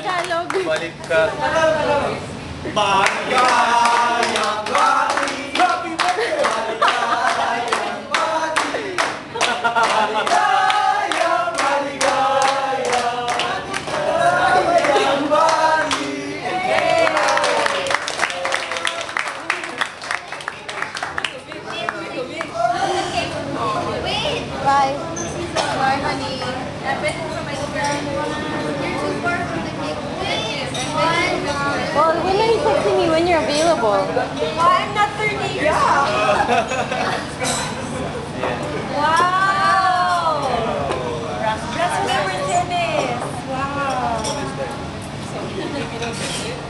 Tagalog. Balik ka. Bagayang bali. Happy birthday! Bagayang bali. Bagayang bali. Bagayang bali. Bye. Bye, honey. Happy birthday. Why I'm not 30. Yeah. wow. That's what tennis. Wow.